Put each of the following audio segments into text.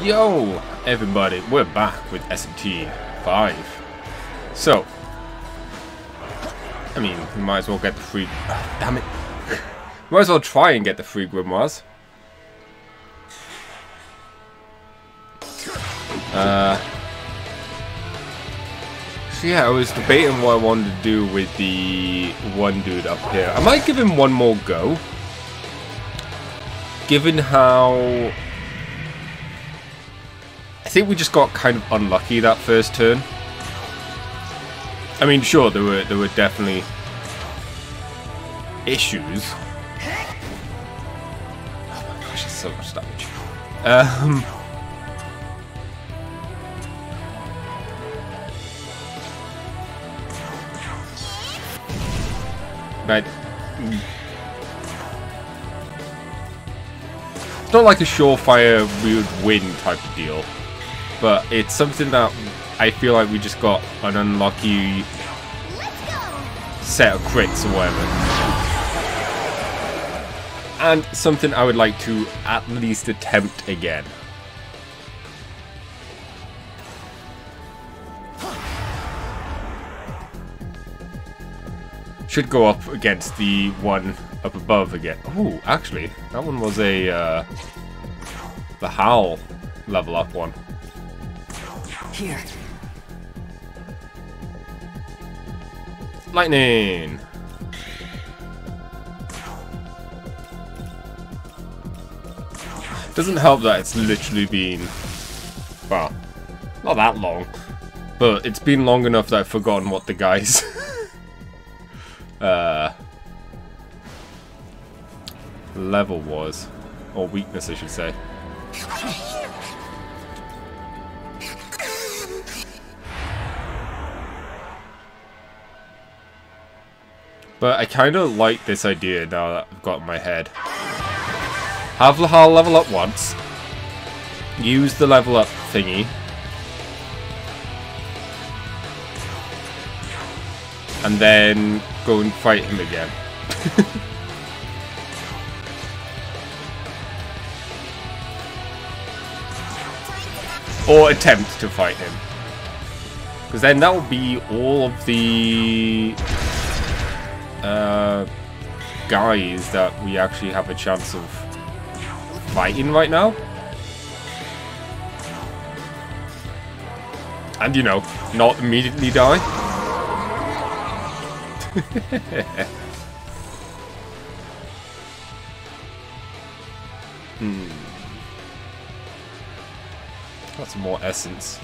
Yo, everybody, we're back with SMT 5. So, I mean, we might as well get the free... Damn it. Might as well try and get the free grimoires. Uh, so yeah, I was debating what I wanted to do with the one dude up here. I might give him one more go. Given how... Think we just got kind of unlucky that first turn. I mean, sure, there were there were definitely issues. Oh my gosh, it's so much damage. Um... But it's not like a surefire we would win type of deal, but it's something that I feel like we just got an unlucky set of crits or whatever. And something I would like to at least attempt again. Should go up against the one up above again. Oh, actually, that one was a uh, the Howl level up one. Here. Lightning! Doesn't help that it's literally been, well, not that long, but it's been long enough that I've forgotten what the guys uh, level was. Or weakness, I should say. But I kind of like this idea now that I've got in my head. Have Laharl level up once. Use the level up thingy. And then go and fight him again. or attempt to fight him. Because then that will be all of the uh, guys that we actually have a chance of fighting right now. And, you know, not immediately die. hmm. Got some more essence.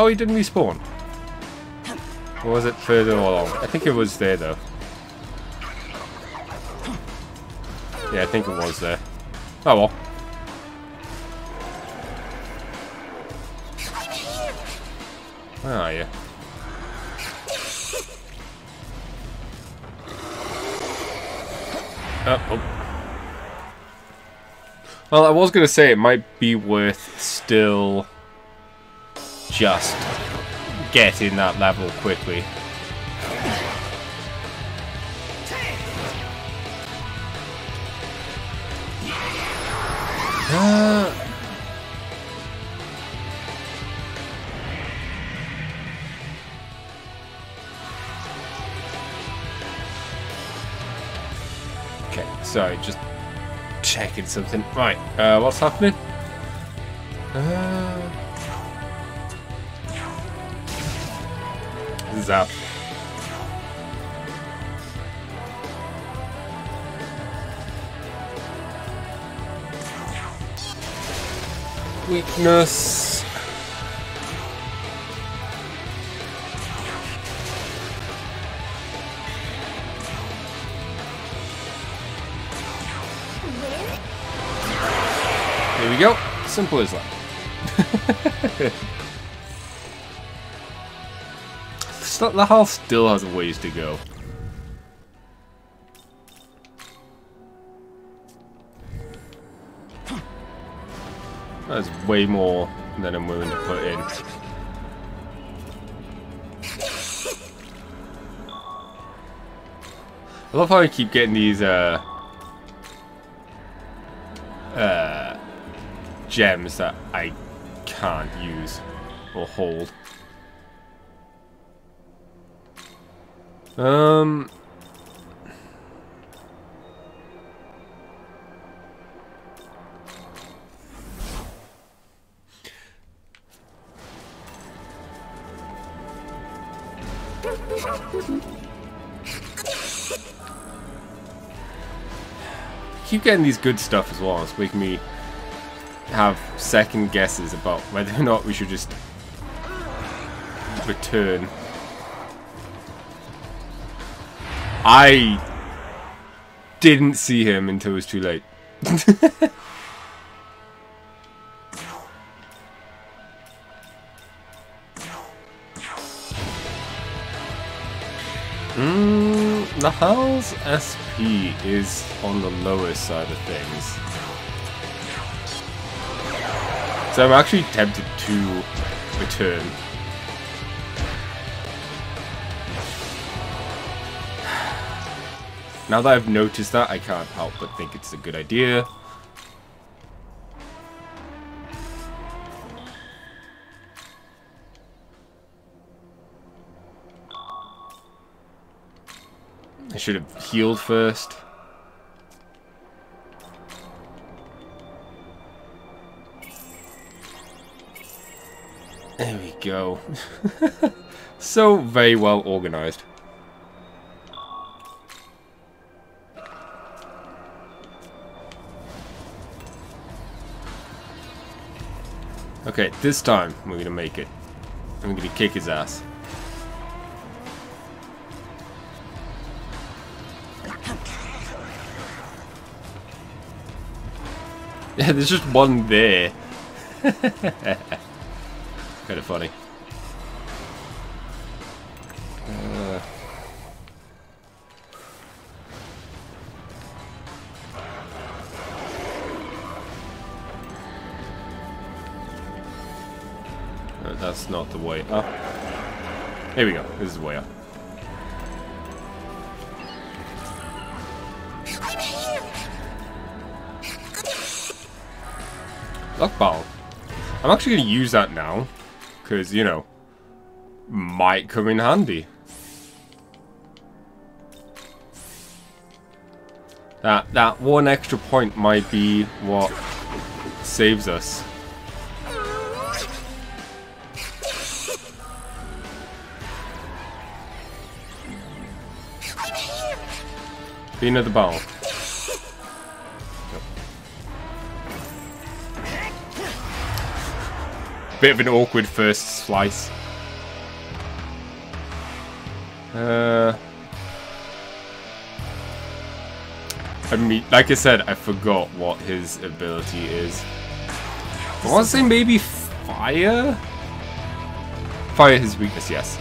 Oh, he didn't respawn. Or was it further along? I think it was there, though. Yeah, I think it was there. Oh well. Where are you? Oh, oh. Well, I was going to say it might be worth still just get in that level quickly. Uh, okay, sorry, just checking something. Right, uh, what's happening? Uh, Zap. Weakness. There we go. Simple as that. the house still has a ways to go. That's way more than I'm willing to put in. I love how I keep getting these uh, uh, gems that I can't use or hold. Um. Keep getting these good stuff as well. It's making me have second guesses about whether or not we should just return. I didn't see him until it was too late. mm, Laharl's SP is on the lower side of things. So I'm actually tempted to return. Now that I've noticed that, I can't help but think it's a good idea. I should have healed first. There we go. so very well organized. Okay, this time we're gonna make it. I'm gonna kick his ass. Yeah, there's just one there. kind of funny. That's not the way up. Here we go. This is the way up. Luck ball. I'm actually going to use that now. Because, you know, might come in handy. That, that one extra point might be what saves us. Being at the ball. Bit of an awkward first slice. Uh, I mean, like I said, I forgot what his ability is. I want to say maybe fire? Fire his weakness, yes.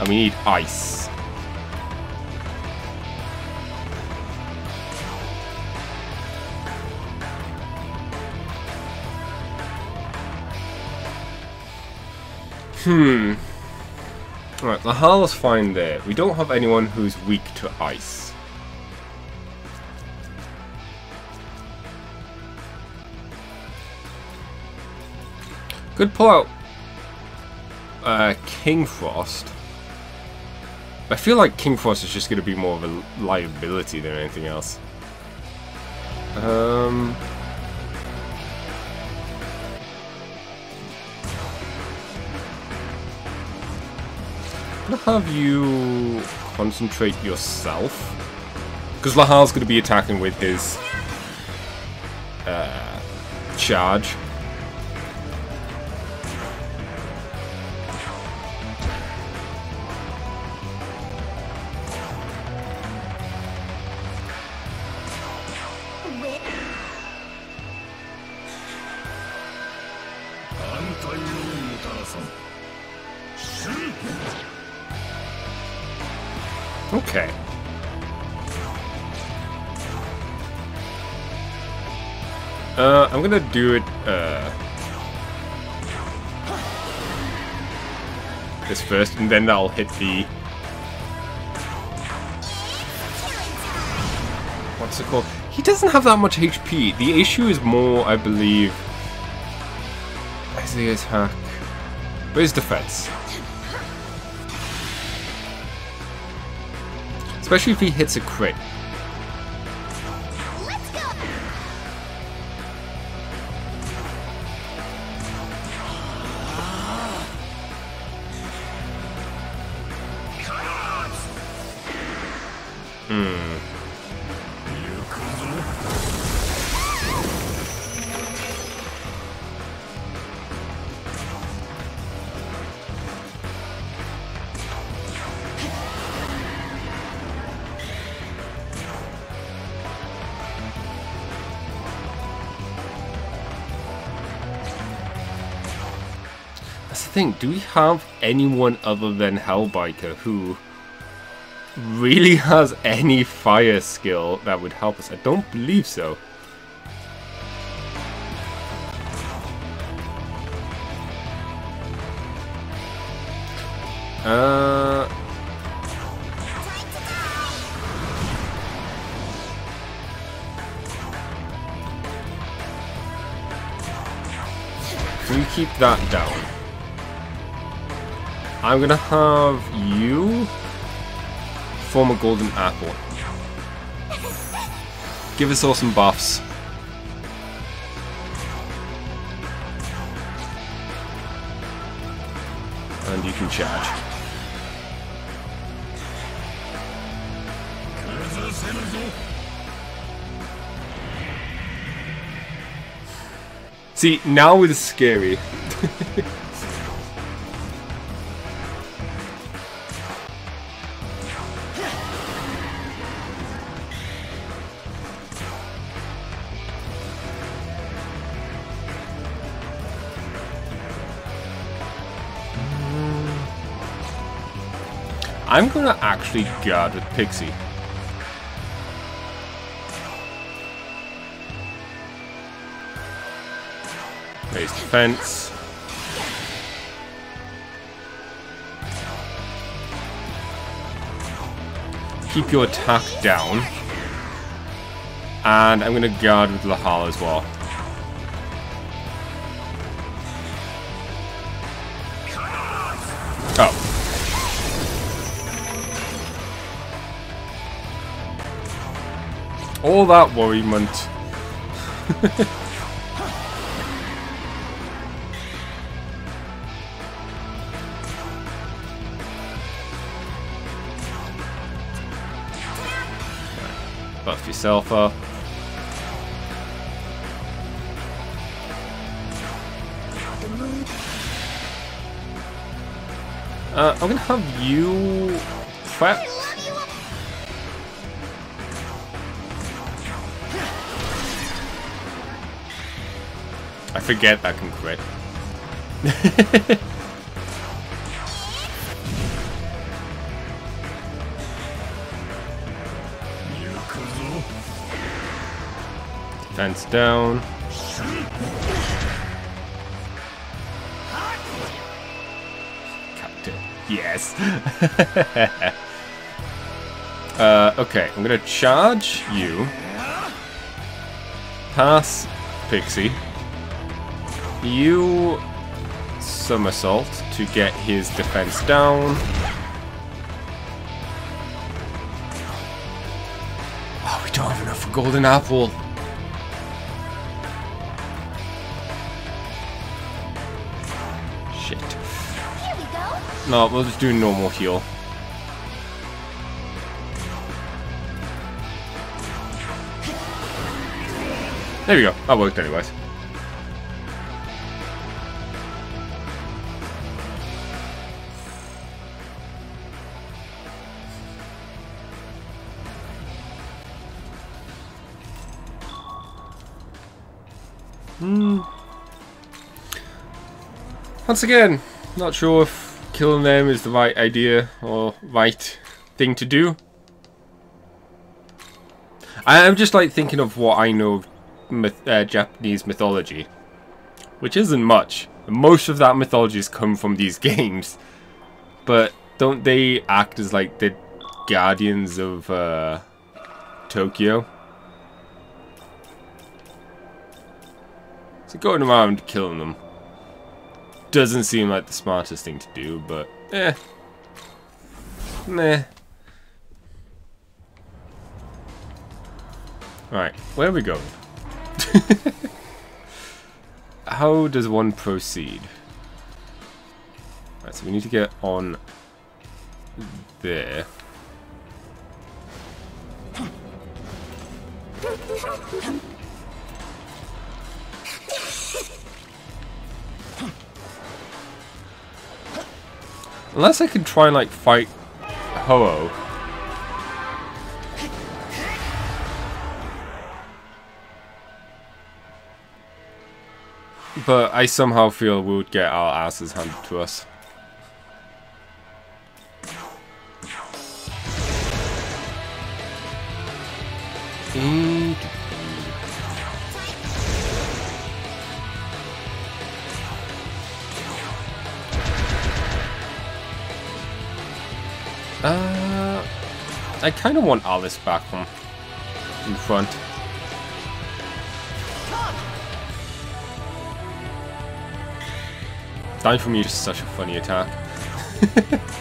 And we need ice. Hmm. Alright, Laharl is fine there. We don't have anyone who's weak to ice. Could pull out uh, King Frost. I feel like King Frost is just going to be more of a liability than anything else. Um... gonna have you concentrate yourself. Because Laharl's gonna be attacking with his uh, charge. Okay. Uh, I'm gonna do it, uh... This first, and then I'll hit the... What's it called? He doesn't have that much HP. The issue is more, I believe... Is his hack? But his defense. Especially if he hits a crit. Thing, do we have anyone other than Hell Biker who really has any fire skill that would help us? I don't believe so. Uh... We keep that down. I'm gonna have you form a golden apple. Give us all some buffs. And you can charge. See, now it's scary. I'm gonna actually guard with Pixie. Raise defense. Keep your attack down. And I'm gonna guard with Lahala as well. All that worriment. Buff yourself up. Uh, I'm gonna have you prep forget that can crit. Defense down. Captain. Yes. uh, okay, I'm gonna charge you. Pass Pixie. You somersault to get his defense down. Oh, we don't have enough for golden apple. Shit. We. No, we'll just do normal heal. There we go. That worked anyways. Once again, not sure if killing them is the right idea or right thing to do. I'm just like thinking of what I know of myth uh, Japanese mythology, which isn't much. Most of that mythology has come from these games. But don't they act as like the guardians of uh, Tokyo? So going around killing them doesn't seem like the smartest thing to do, but eh. Meh. Right, where are we going? How does one proceed? Right, so we need to get on there. Unless I could try and like fight Ho-Oh. But I somehow feel we would get our asses handed to us. Mm. Uh, I kind of want Alice back from in front. Dying from you is such a funny attack.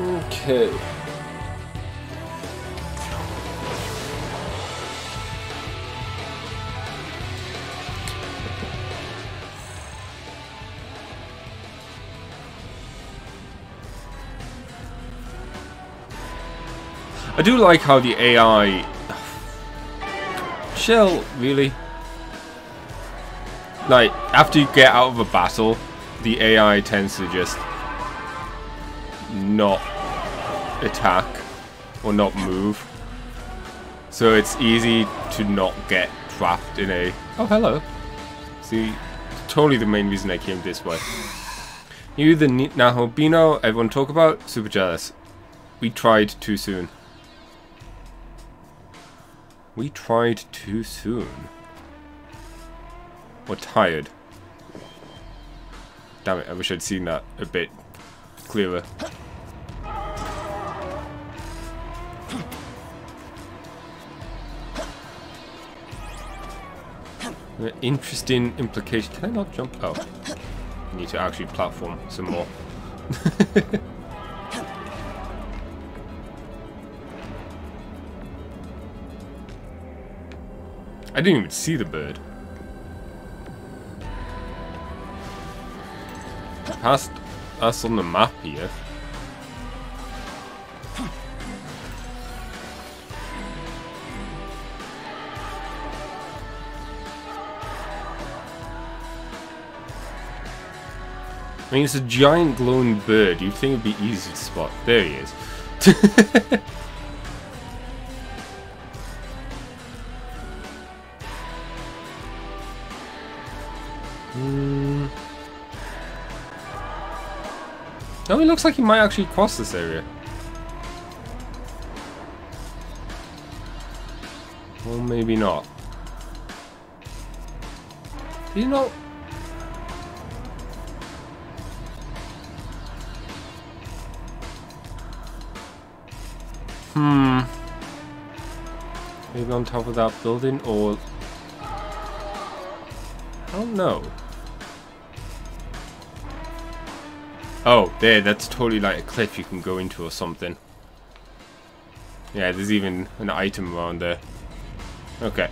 okay. I do like how the AI... Shell, really? Like, after you get out of a battle, the AI tends to just not attack or not move. So it's easy to not get trapped in a... Oh, hello. See, totally the main reason I came this way. You, the Nahobino everyone talk about? Super jealous. We tried too soon. We tried too soon. We're tired. Damn it, I wish I'd seen that a bit clearer. Interesting implication. Can I not jump? Oh. I need to actually platform some more. I didn't even see the bird. Past us on the map here. I mean, it's a giant glowing bird. You'd think it'd be easy to spot. There he is. Hmm. Oh, it looks like he might actually cross this area. Well, maybe not. You know... Hmm. Maybe on top of that building, or... Don't know. Oh, there, that's totally like a cliff you can go into or something. Yeah, there's even an item around there. Okay.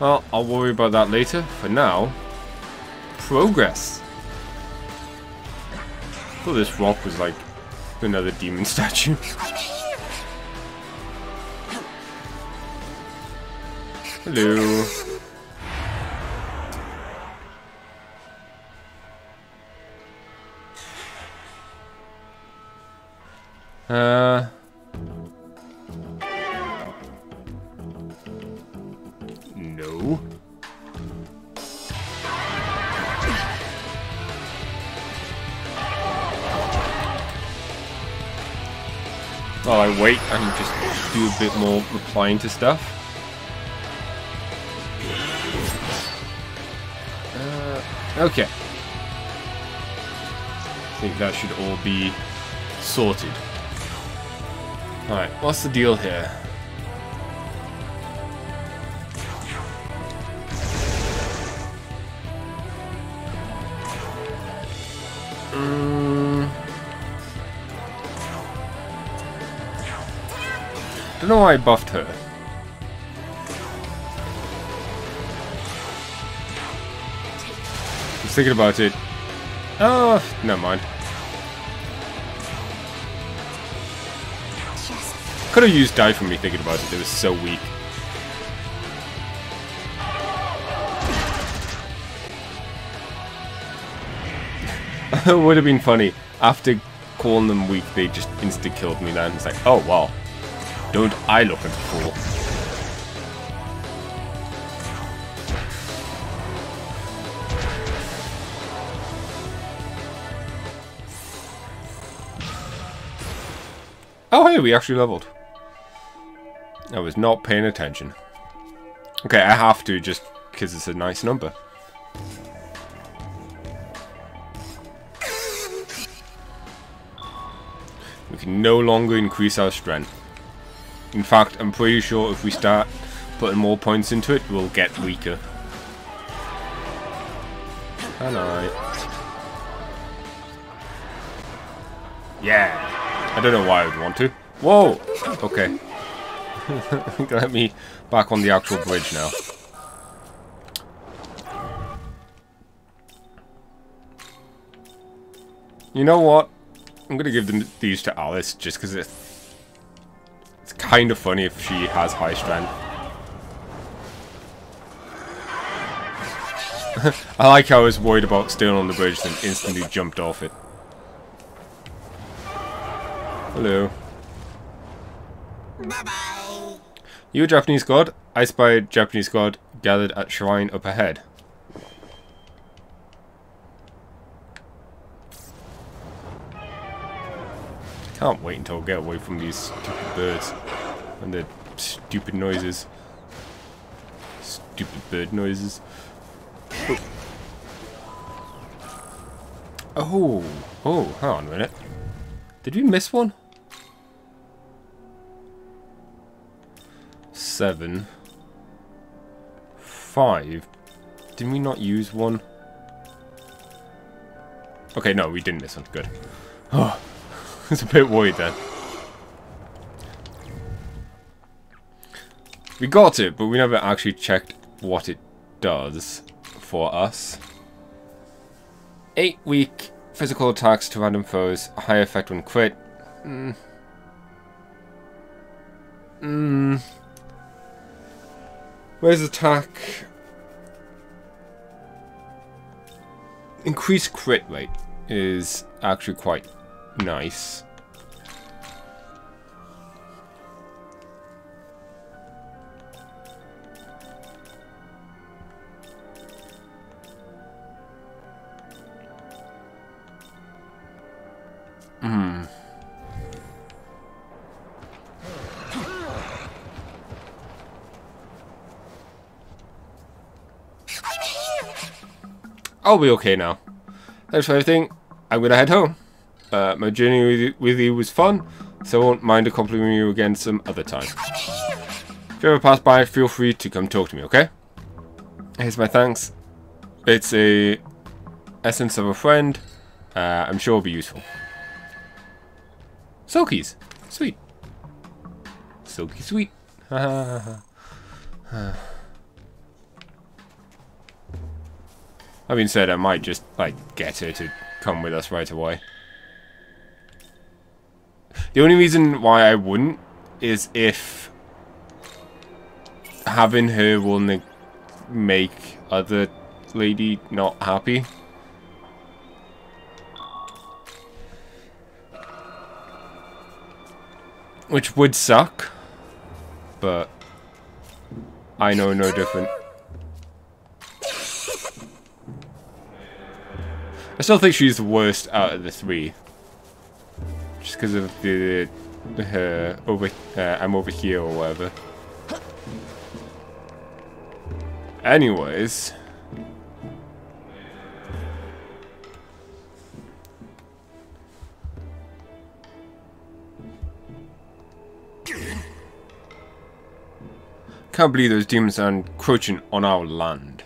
Well, I'll worry about that later. For now, progress. I thought this rock was like another demon statue. Hello. Uh. No. while I wait and just do a bit more replying to stuff. Okay. I think that should all be sorted. Alright, what's the deal here? Mm. Don't know why I buffed her. Was thinking about it. Oh, never mind. Could have used die for me thinking about it. It was so weak. it would have been funny. After calling them weak, they just insta-killed me then. It's like, oh, wow. Don't I look like a fool? Oh, hey, we actually leveled. I was not paying attention. Okay, I have to just because it's a nice number. We can no longer increase our strength. In fact, I'm pretty sure if we start putting more points into it, we'll get weaker. Can I? Yeah. I don't know why I would want to. Whoa! Okay. Let me back on the actual bridge now. You know what? I'm gonna give them these to Alice just because it's it's kind of funny if she has high strength. I like how I was worried about staying on the bridge and instantly jumped off it. Hello. Bye bye. You a Japanese god? I spied Japanese god gathered at shrine up ahead. Can't wait until I get away from these stupid birds and their stupid noises. Stupid bird noises. Oh, oh, hang on a minute. Did we miss one? Seven. Five. Didn't we not use one? Okay, no, we didn't miss one. Good. Oh, it's a bit worried then. We got it, but we never actually checked what it does for us. 8 weak physical attacks to random foes, high effect when crit. Mm. Mm. Where's attack? Increased crit rate is actually quite nice. I'll be okay now. Thanks for everything. I'm gonna head home. Uh, my journey with you, with you was fun, so I won't mind accompanying you again some other time. If you ever pass by, feel free to come talk to me, okay? Here's my thanks. It's a essence of a friend. Uh, I'm sure it'll be useful. Silkies. Sweet. Silky sweet. That being said, I might just, like, get her to come with us right away. The only reason why I wouldn't is if having her will make other lady not happy. Which would suck, but I know no different. I still think she's the worst out of the three. Just because of the her over, uh, I'm over here or whatever. Anyways. Can't believe those demons are encroaching on our land.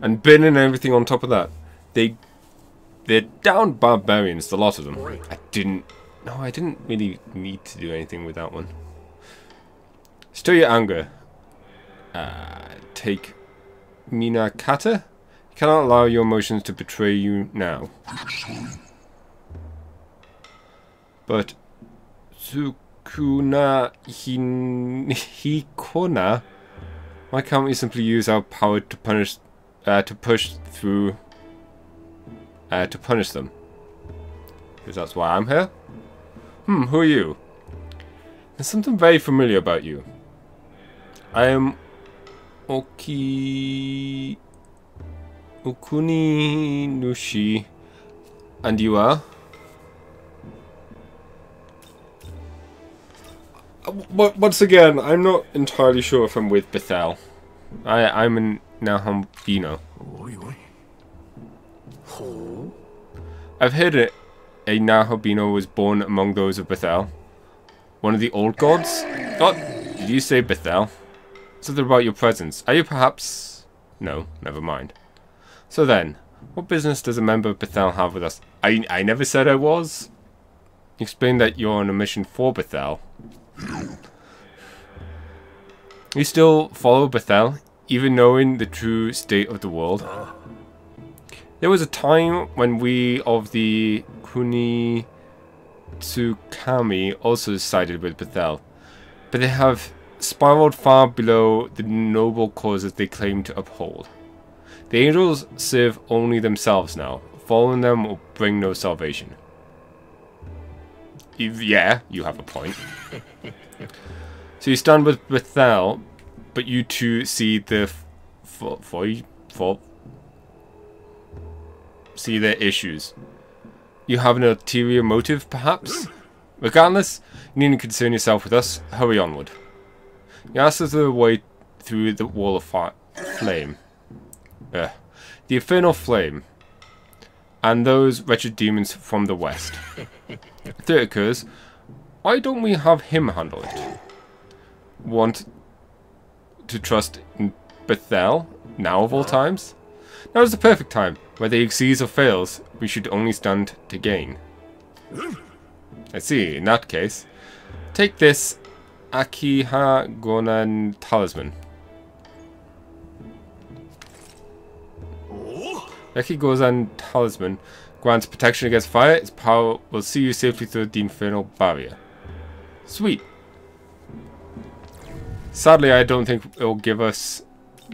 And burning everything on top of that. They they're down barbarians, the lot of them. I didn't no, I didn't really need to do anything with that one. Stir your anger. Uh, take Minakata? You cannot allow your emotions to betray you now. But Sukuna hin Hikona? Why can't we simply use our power to punish uh, to push through uh, to punish them? Because that's why I'm here? Hmm, who are you? There's something very familiar about you. I am Oki... Okuninushi. And you are? Uh, once again, I'm not entirely sure if I'm with Bethel. I, I'm in Nahambino. I've heard it. A Nahobino was born among those of Bethel. One of the old gods? Oh, did you say Bethel? Something about your presence. Are you perhaps... No, never mind. So then, what business does a member of Bethel have with us? I, I never said I was. Explain that you're on a mission for Bethel. You still follow Bethel, even knowing the true state of the world? There was a time when we of the Kuni Tsukami also sided with Bethel, but they have spiraled far below the noble causes they claim to uphold. The angels serve only themselves now. Following them will bring no salvation. Yeah, you have a point. so you stand with Bethel, but you two see the for for see their issues. You have an ulterior motive, perhaps? Regardless, you needn't concern yourself with us. Hurry onward. You ask us the way through the wall of flame. Uh, the infernal flame. And those wretched demons from the west. it occurs, why don't we have him handle it? Want to trust in Bethel, now of all times? Now is the perfect time. Whether he exceeds or fails, we should only stand to gain. I see, in that case. Take this Akiha Gongen Talisman. Akigozan Talisman grants protection against fire. Its power will see you safely through the infernal barrier. Sweet. Sadly, I don't think it will give us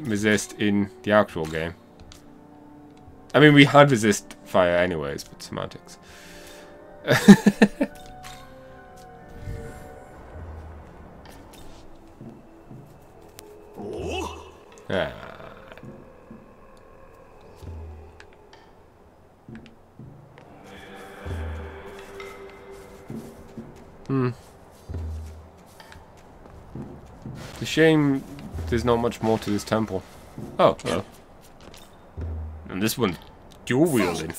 resist in the actual game. I mean, we had resist fire anyways, but semantics. Oh. yeah. Shame there's not much more to this temple. Oh, well. And this one's dual wielding.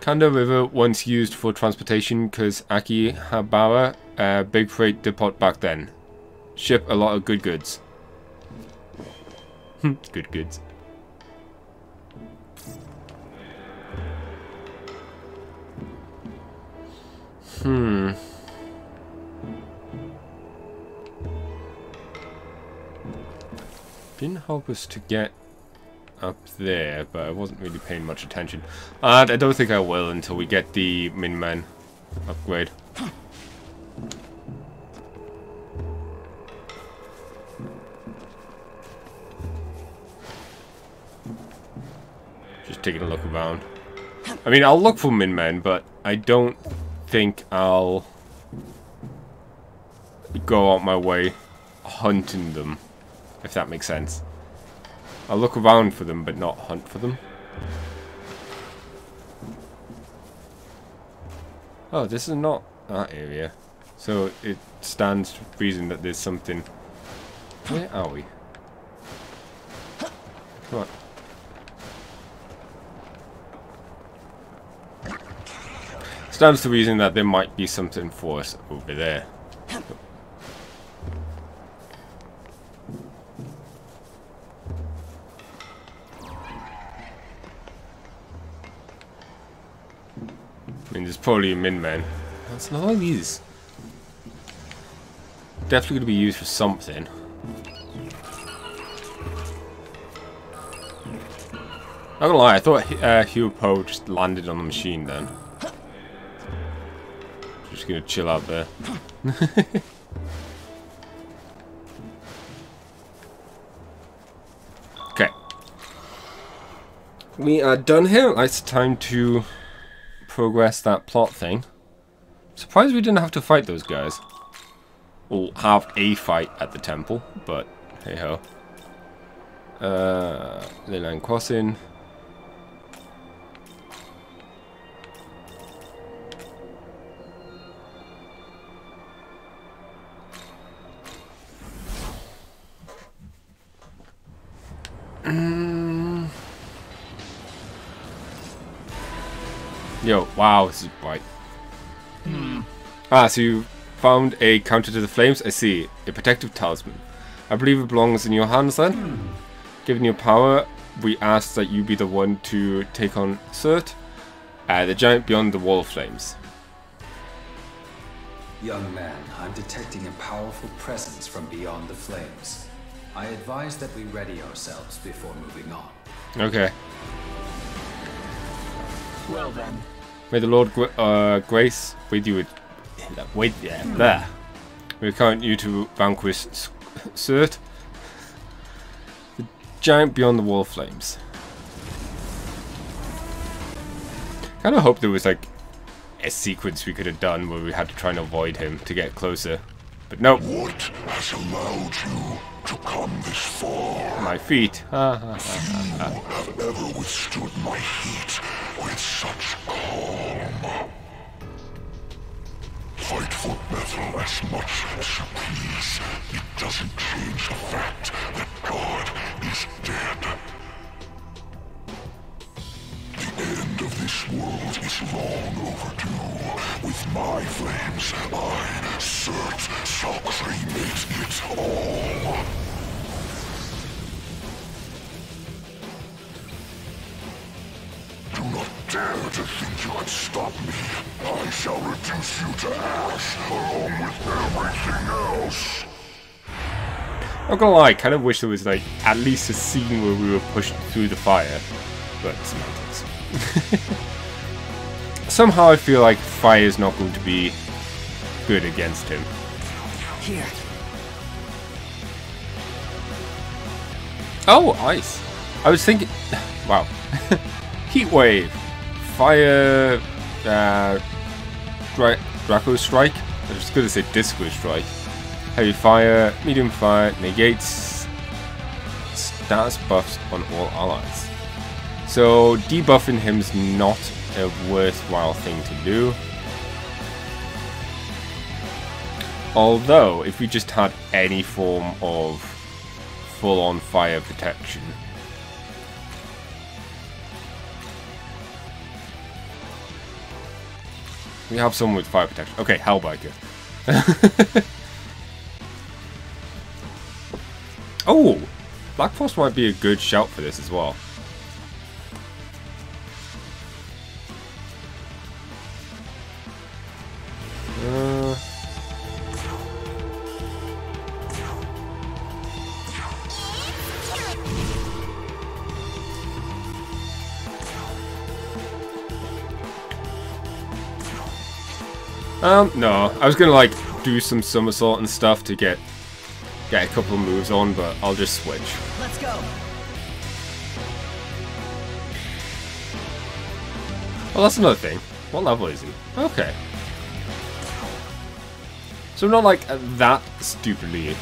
Kanda River once used for transportation because Akihabara, uh, big freight depot back then. Ship a lot of good goods. Hmm, good goods. Hmm. Didn't help us to get up there, but I wasn't really paying much attention. And I don't think I will until we get the Miman upgrade. Just taking a look around. I mean, I'll look for Min-Men, but I don't think I'll go out my way hunting them, if that makes sense. I'll look around for them, but not hunt for them. Oh, this is not that area. So it stands to reason that there's something... Where are we? Come on. Stands to reason that there might be something for us over there. Probably a Miman. That's not all these. Definitely going to be used for something. Not gonna lie, I thought uh, Hua Po just landed on the machine then. Just gonna chill out there. okay. We are done here. It's time to progress that plot thing. Surprised we didn't have to fight those guys. We'll have a fight at the temple, but hey ho. Uh, Leyline Crossing. Yo, wow, this is bright. Ah, so you found a counter to the flames? I see. A protective talisman. I believe it belongs in your hands then? Given your power, we ask that you be the one to take on Surtr, uh, the giant beyond the wall of flames. Young man, I'm detecting a powerful presence from beyond the flames. I advise that we ready ourselves before moving on. Okay. Well then. May the Lord gra uh, grace with you with, with yeah, there. We count you to vanquish S- Surtr, the giant beyond the wall of flames. Kind of hope there was like a sequence we could have done where we had to try and avoid him to get closer, but nope. What has allowed you to come this far? My feet. Ha, ha, ha. Few have ever withstood my heat with such calm. Fight for battle as much as you please. It doesn't change the fact that God is dead. The end of this world is long overdue. With my flames, I, Surtr, shall cremate it all. Do not dare to think you can stop me. I shall reduce you to ash, along with everything else. Not gonna lie, I kind of wish there was like at least a scene where we were pushed through the fire, but semantics. Somehow I feel like fire is not going to be good against him. Here. Oh, ice. I was thinking, wow, heat wave, fire, uh, Dra Draco strike. I was going to say disco strike. Heavy fire, medium fire, negates status buffs on all allies. So debuffing him is not a worthwhile thing to do. Although, if we just had any form of full-on fire protection. We have someone with fire protection. Okay, Hell Biker. oh! Black Frost might be a good shout for this as well. Um, no. I was gonna like do some somersault and stuff to get get a couple moves on, but I'll just switch. Let's go. Oh, that's another thing. What level is he? Okay. So I'm not like that stupidly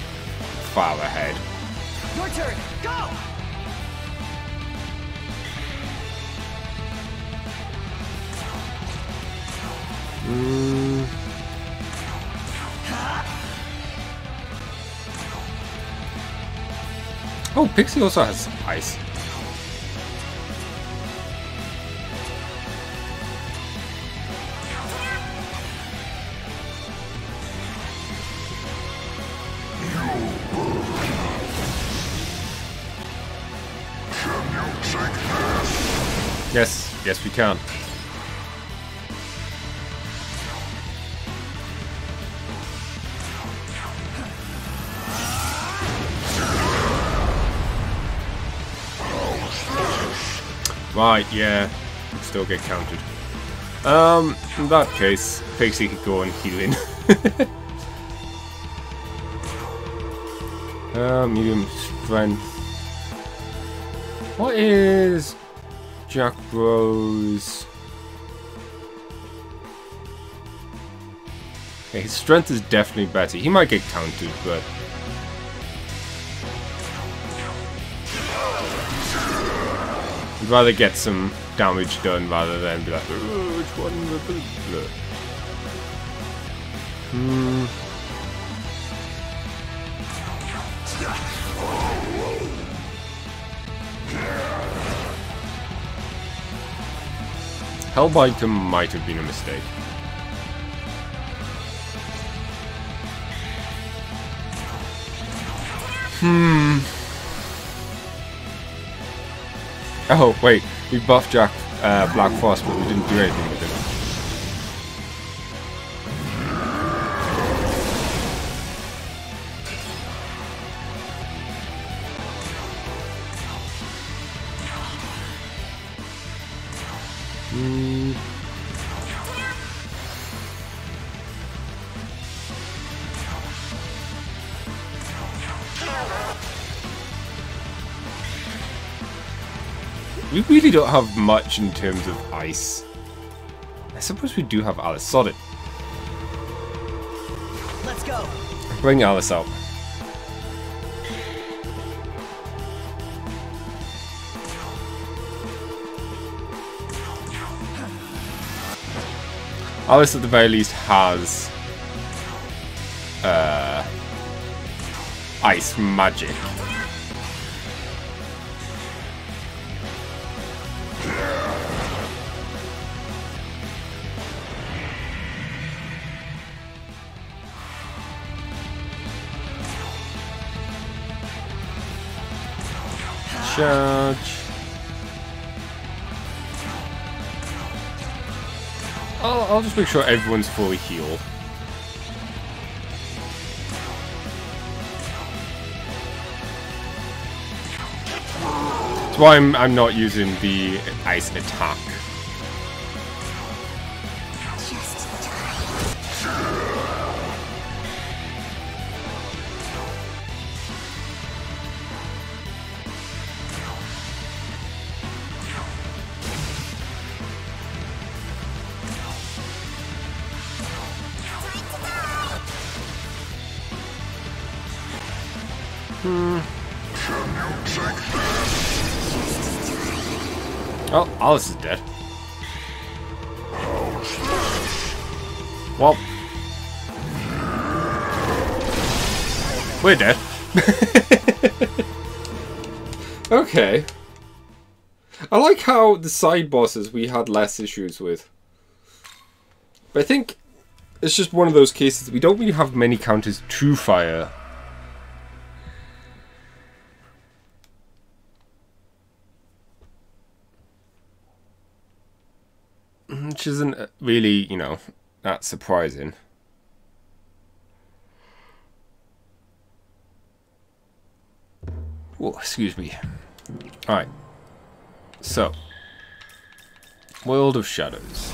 far ahead. Your turn. Go. Mm. Oh, Pixie also has ice. Yes, yes we can. Right, yeah. Still get counted. Um, in that case, Pixie could go on healing. uh, medium strength. What is Jack Bros? Okay, his strength is definitely better. He might get counted, but I'd rather get some damage done rather than be like, "Oh, which one? Blah, blah." Hmm. Hell Biker might have been a mistake. Hmm. Oh, wait. We buffed Jack uh, Black Frost, but we didn't do anything with him. We really don't have much in terms of ice. I suppose we do have Alice. Sod it. Let's go. Bring Alice out. Alice at the very least has uh, ice magic. Charge. I'll, I'll just make sure everyone's fully healed. That's why I'm, I'm not using the ice attack. Alice is dead. Well, we're dead. okay. I like how the side bosses we had less issues with. But I think it's just one of those cases we don't really have many counters to fire. Isn't really, you know, that surprising. Oh, excuse me. Alright. So. World of Shadows.